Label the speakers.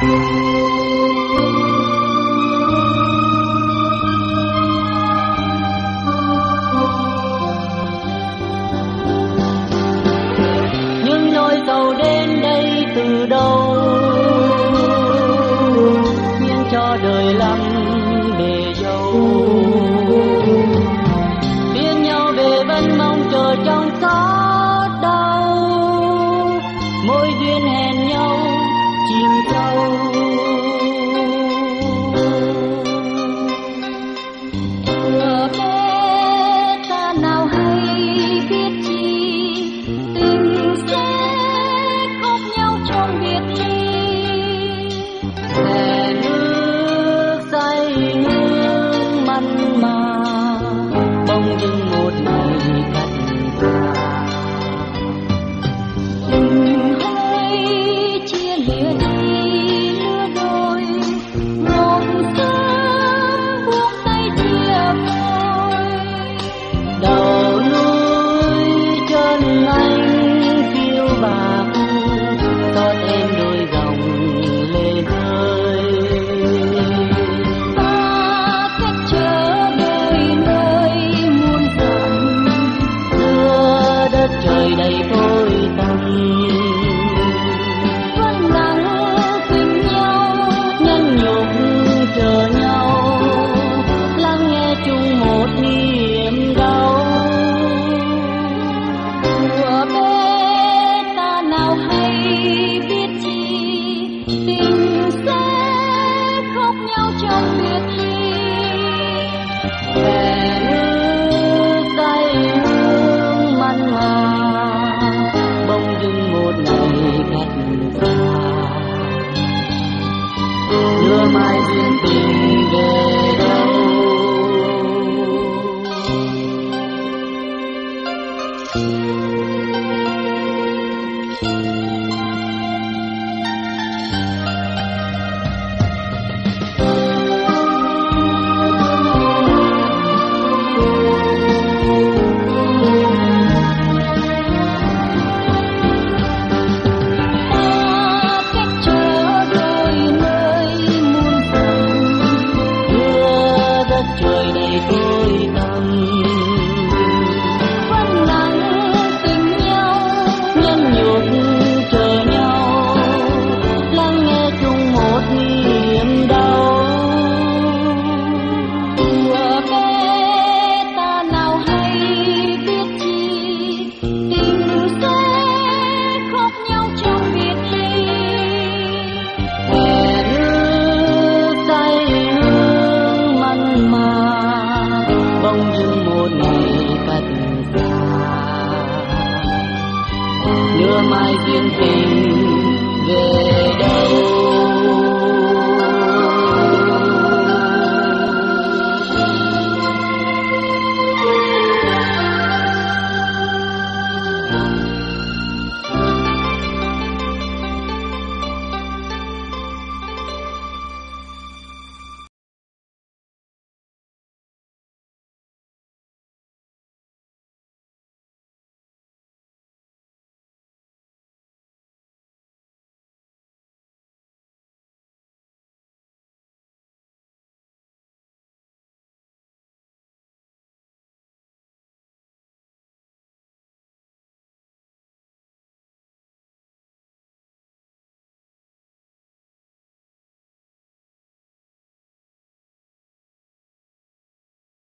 Speaker 1: những nỗi sầu đến đây từ đâu? Nhưng cho đời lắm bề dâu. Biết nhau về vẫn mong chờ trong gió đau. Mối duyên hẹn nhau chiều châu jamais entenderão. Thank you. mai duyên tình về đâu?